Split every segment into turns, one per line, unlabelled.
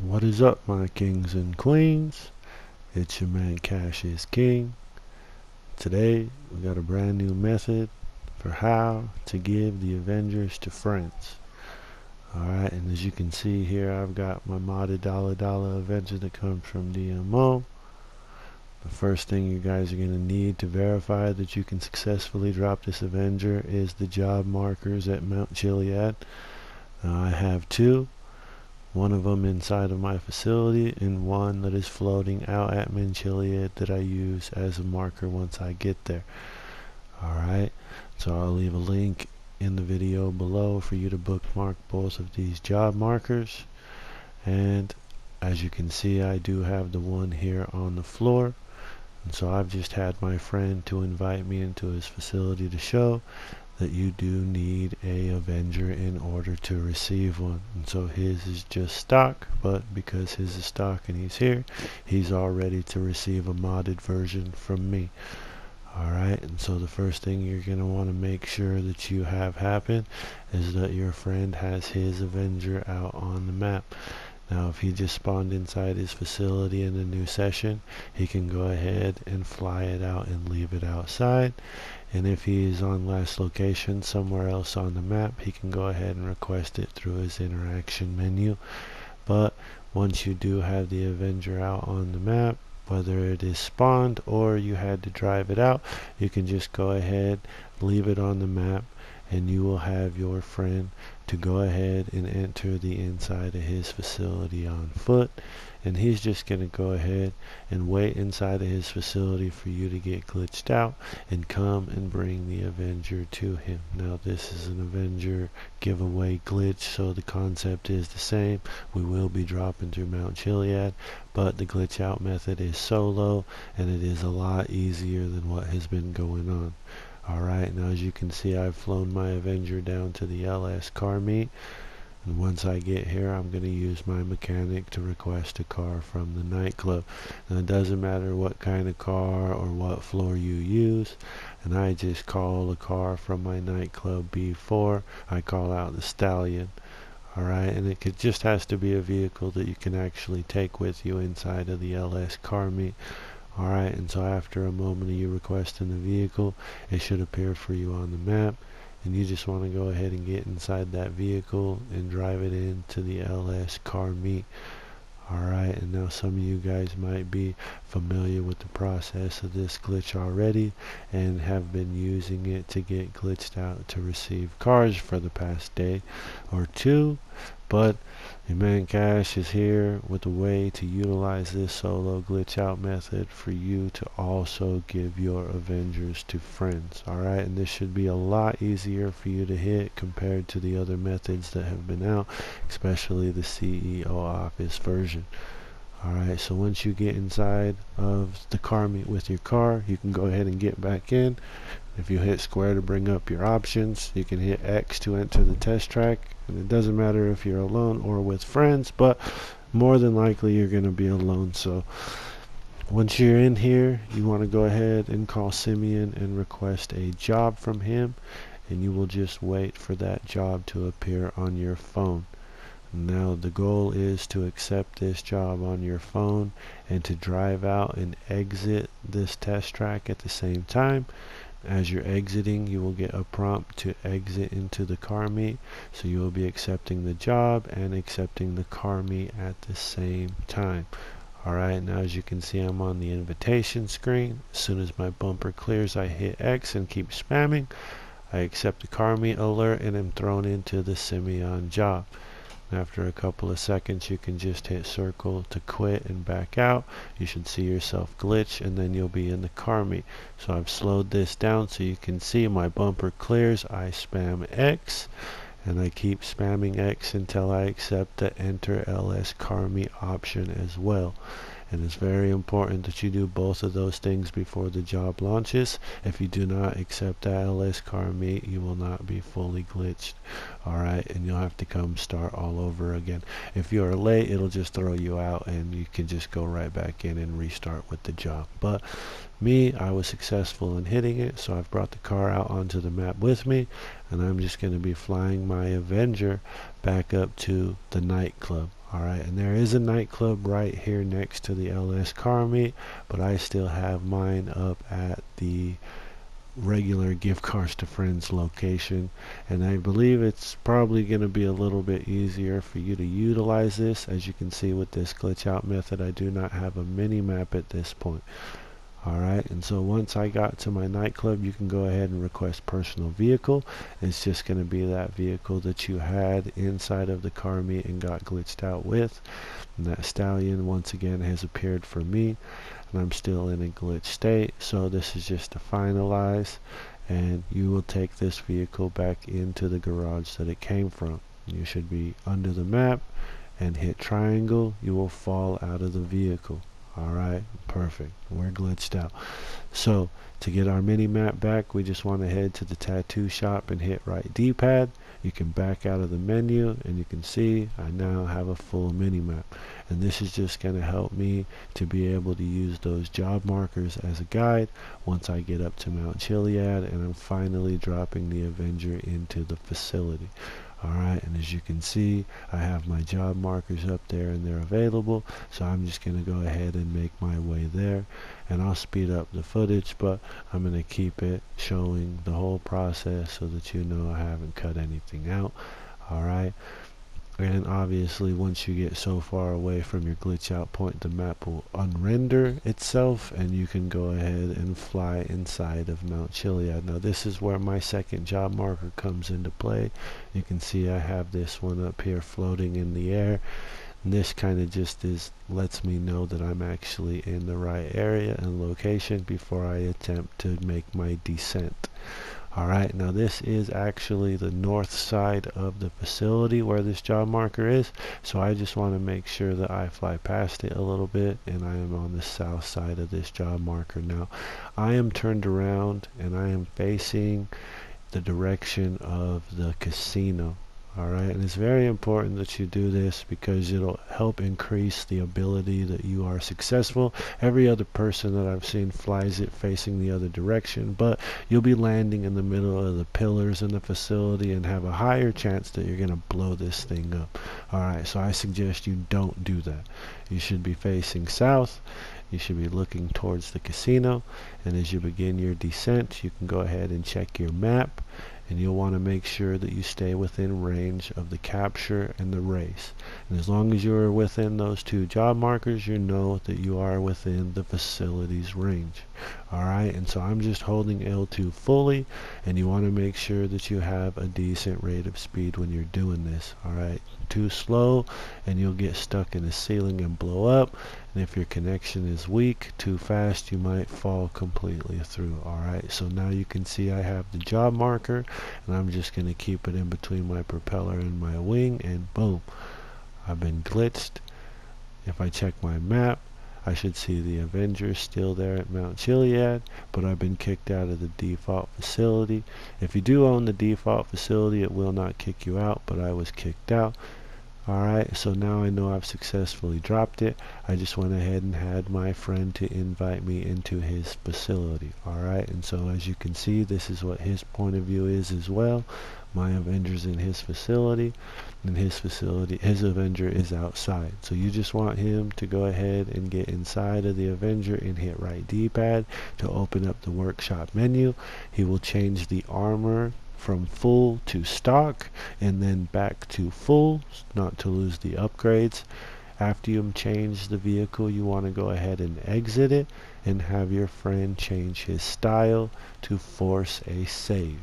What is up, my kings and queens? It's your man Cash is King. Today, we got a brand new method for how to give the Avengers to friends. Alright, and as you can see here, I've got my modded dollar dollar Avenger that comes from DMO. The first thing you guys are going to need to verify that you can successfully drop this Avenger is the job markers at Mount Chiliad. Now I have two one of them inside of my facility and one that is floating out at Mount Chiliad that I use as a marker once I get there. Alright, so I'll leave a link in the video below for you to bookmark both of these job markers. And as you can see, I do have the one here on the floor. And so I've just had my friend to invite me into his facility to show that you do need a Avenger in order to receive one. And so his is just stock, but because his is stock and he's here, he's all ready to receive a modded version from me. Alright, and so the first thing you're going to want to make sure that you have happen is that your friend has his Avenger out on the map. Now if he just spawned inside his facility in a new session, he can go ahead and fly it out and leave it outside. And if he is on last location somewhere else on the map he can go ahead and request it through his interaction menu. But once you do have the Avenger out on the map whether it is spawned or you had to drive it out you can just go ahead leave it on the map and you will have your friend to go ahead and enter the inside of his facility on foot and he's just going to go ahead and wait inside of his facility for you to get glitched out and come and bring the Avenger to him. Now this is an Avenger giveaway glitch so the concept is the same. We will be dropping through Mount Chiliad but the glitch out method is solo and it is a lot easier than what has been going on. Alright, now as you can see I've flown my Avenger down to the LS car meet and once I get here, I'm going to use my mechanic to request a car from the nightclub. Now, it doesn't matter what kind of car or what floor you use. And I just call a car from my nightclub B4. I call out the Stallion. Alright, and it could, just has to be a vehicle that you can actually take with you inside of the LS car meet. Alright, and so after a moment of you requesting the vehicle, it should appear for you on the map and you just want to go ahead and get inside that vehicle and drive it into the LS car meet. Alright and now some of you guys might be familiar with the process of this glitch already and have been using it to get glitched out to receive cars for the past day or two but your man Cash is here with a way to utilize this solo glitch out method for you to also give your Avengers to friends. Alright, and this should be a lot easier for you to hit compared to the other methods that have been out, especially the CEO Office version. Alright, so once you get inside of the car meet with your car, you can go ahead and get back in. If you hit square to bring up your options, you can hit X to enter the test track. And it doesn't matter if you're alone or with friends, but more than likely you're going to be alone. So once you're in here, you want to go ahead and call Simeon and request a job from him. And you will just wait for that job to appear on your phone. Now the goal is to accept this job on your phone and to drive out and exit this test track at the same time. As you're exiting, you will get a prompt to exit into the car meet. So you will be accepting the job and accepting the car meet at the same time. Alright, now as you can see I'm on the invitation screen. As soon as my bumper clears, I hit X and keep spamming. I accept the car meet alert and am thrown into the Simeon job. After a couple of seconds you can just hit circle to quit and back out. You should see yourself glitch and then you'll be in the car meet. So I've slowed this down so you can see my bumper clears. I spam X and I keep spamming X until I accept the enter LS car meet option as well and it's very important that you do both of those things before the job launches. If you do not accept the LS car meet, you will not be fully glitched. Alright, and you'll have to come start all over again. If you are late, it'll just throw you out and you can just go right back in and restart with the job. But me, I was successful in hitting it, so I've brought the car out onto the map with me, and I'm just going to be flying my Avenger back up to the nightclub. Alright, and there is a nightclub right here next to the LS car meet, but I still have mine up at the regular give cars to friends location. And I believe it's probably going to be a little bit easier for you to utilize this. As you can see with this glitch out method I do not have a mini map at this point alright and so once I got to my nightclub you can go ahead and request personal vehicle. It's just going to be that vehicle that you had inside of the car meet and got glitched out with. And that stallion once again has appeared for me and I'm still in a glitch state. So this is just to finalize and you will take this vehicle back into the garage that it came from. You should be under the map and hit triangle. You will fall out of the vehicle Alright, perfect. We're glitched out. So, to get our mini map back, we just want to head to the tattoo shop and hit right D-pad. You can back out of the menu and you can see I now have a full mini map. And this is just going to help me to be able to use those job markers as a guide once I get up to Mount Chiliad and I'm finally dropping the Avenger into the facility. Alright, and as you can see, I have my job markers up there and they're available. So I'm just going to go ahead and make my way there. And I'll speed up the footage, but I'm going to keep it showing the whole process so that you know I haven't cut anything out. Alright, and obviously once you get so far away from your glitch out point the map will unrender itself and you can go ahead and fly inside of Mount Chiliad. Now this is where my second job marker comes into play. You can see I have this one up here floating in the air. And this kind of just is lets me know that I'm actually in the right area and location before I attempt to make my descent. Alright, now this is actually the north side of the facility where this job marker is. So I just want to make sure that I fly past it a little bit and I am on the south side of this job marker. Now I am turned around and I am facing the direction of the casino. Alright, and it's very important that you do this because it'll help increase the ability that you are successful. Every other person that I've seen flies it facing the other direction, but you'll be landing in the middle of the pillars in the facility and have a higher chance that you're going to blow this thing up. Alright, so I suggest you don't do that. You should be facing south. You should be looking towards the casino, and as you begin your descent, you can go ahead and check your map and you'll want to make sure that you stay within range of the capture and the race. And as long as you are within those two job markers, you know that you are within the facility's range. Alright, and so I'm just holding L2 fully, and you want to make sure that you have a decent rate of speed when you're doing this. Alright, too slow, and you'll get stuck in the ceiling and blow up. And if your connection is weak, too fast, you might fall completely through. Alright, so now you can see I have the job marker, and I'm just going to keep it in between my propeller and my wing, and boom, I've been glitched. If I check my map, I should see the Avengers still there at Mount Chiliad, but I've been kicked out of the default facility. If you do own the default facility, it will not kick you out, but I was kicked out. Alright, so now I know I've successfully dropped it. I just went ahead and had my friend to invite me into his facility. Alright, and so as you can see, this is what his point of view is as well. My Avenger's in his facility and his facility, his Avenger is outside. So you just want him to go ahead and get inside of the Avenger and hit right D-pad to open up the workshop menu. He will change the armor from full to stock and then back to full, not to lose the upgrades. After you change the vehicle, you want to go ahead and exit it and have your friend change his style to force a save.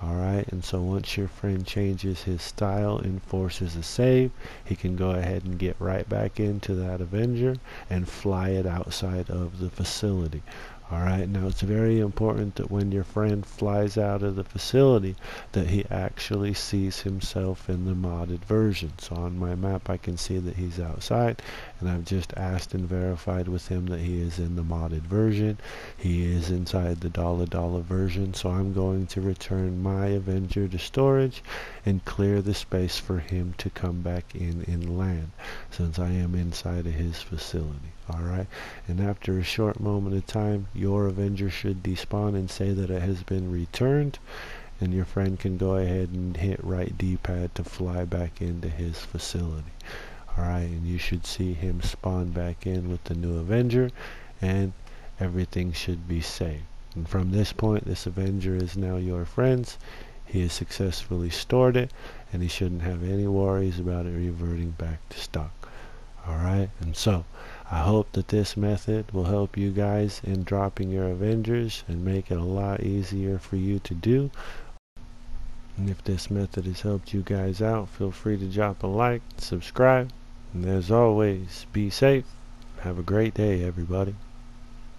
Alright, and so once your friend changes his style and forces a save, he can go ahead and get right back into that Avenger and fly it outside of the facility. Alright, now it's very important that when your friend flies out of the facility that he actually sees himself in the modded version. So on my map I can see that he's outside and I've just asked and verified with him that he is in the modded version. He is inside the dollar dollar version so I'm going to return my Avenger to storage and clear the space for him to come back in and land since I am inside of his facility. Alright, and after a short moment of time, your Avenger should despawn and say that it has been returned, and your friend can go ahead and hit right D-pad to fly back into his facility. Alright, and you should see him spawn back in with the new Avenger, and everything should be safe. And from this point, this Avenger is now your friends. He has successfully stored it, and he shouldn't have any worries about it reverting back to stock. Alright, and so, I hope that this method will help you guys in dropping your Avengers and make it a lot easier for you to do. And if this method has helped you guys out, feel free to drop a like, subscribe, and as always, be safe. Have a great day, everybody.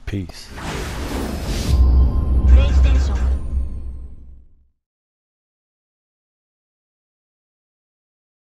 Peace.